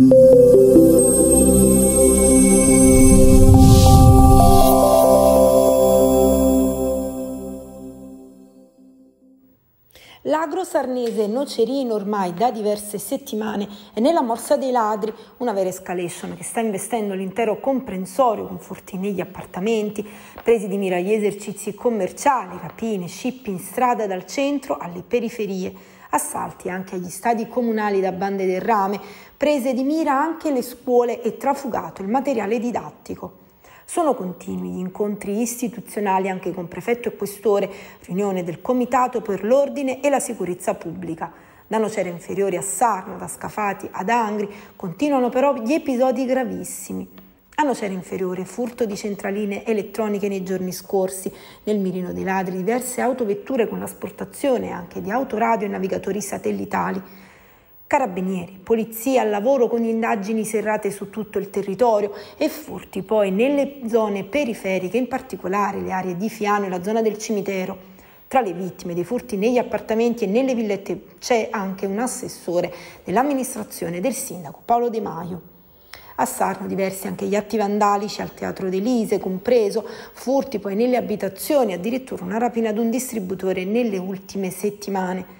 Thank you. L'agro sarnese Nocerino ormai da diverse settimane è nella morsa dei ladri, una vera escalation che sta investendo l'intero comprensorio con furti negli appartamenti, presi di mira agli esercizi commerciali, rapine, scippi in strada dal centro alle periferie, assalti anche agli stadi comunali da bande del rame, prese di mira anche le scuole e trafugato il materiale didattico. Sono continui gli incontri istituzionali anche con prefetto e questore, riunione del Comitato per l'Ordine e la Sicurezza Pubblica. Da Nocera Inferiore a Sarno, da Scafati ad Angri, continuano però gli episodi gravissimi. A Nocera Inferiore, furto di centraline elettroniche nei giorni scorsi, nel mirino dei ladri diverse autovetture con l'asportazione anche di autoradio e navigatori satellitali. Carabinieri, polizia al lavoro con indagini serrate su tutto il territorio e furti poi nelle zone periferiche, in particolare le aree di Fiano e la zona del cimitero. Tra le vittime dei furti negli appartamenti e nelle villette c'è anche un assessore dell'amministrazione del sindaco Paolo De Maio. A Sarno diversi anche gli atti vandalici al Teatro d'Elise, compreso furti poi nelle abitazioni, addirittura una rapina ad un distributore nelle ultime settimane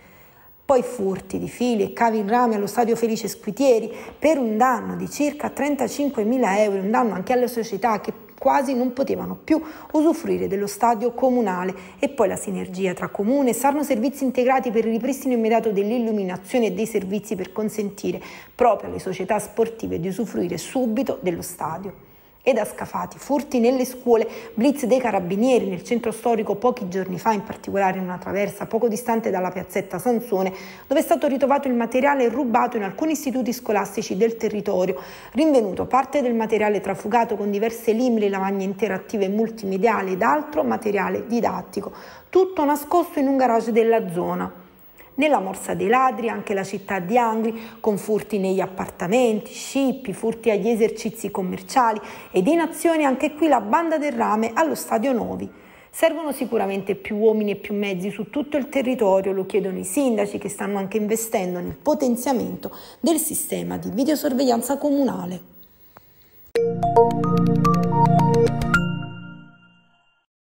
poi furti di fili e cavi in rame allo stadio Felice Squitieri per un danno di circa 35 mila euro, un danno anche alle società che quasi non potevano più usufruire dello stadio comunale. E poi la sinergia tra comune. E Sarno Servizi Integrati per il ripristino immediato dell'illuminazione e dei servizi per consentire proprio alle società sportive di usufruire subito dello stadio ed a Scafati, furti nelle scuole, blitz dei carabinieri nel centro storico pochi giorni fa, in particolare in una traversa poco distante dalla piazzetta Sansone, dove è stato ritrovato il materiale rubato in alcuni istituti scolastici del territorio, rinvenuto parte del materiale trafugato con diverse limri, lavagne interattive multimediali ed altro materiale didattico, tutto nascosto in un garage della zona. Nella morsa dei ladri anche la città di Angri con furti negli appartamenti, scippi, furti agli esercizi commerciali ed in azione anche qui la banda del rame allo Stadio Novi. Servono sicuramente più uomini e più mezzi su tutto il territorio, lo chiedono i sindaci che stanno anche investendo nel potenziamento del sistema di videosorveglianza comunale.